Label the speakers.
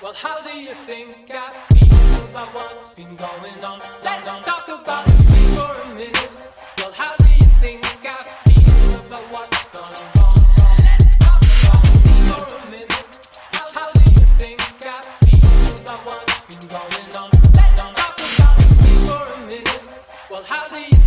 Speaker 1: Well, how do you think I feel about what's been going on? Let's talk about me for a minute. Well, how do you think I feel about what's gone wrong? Let's talk about for a minute. How do you think I feel about what's been going on? Let's talk about for a minute. Well, how do you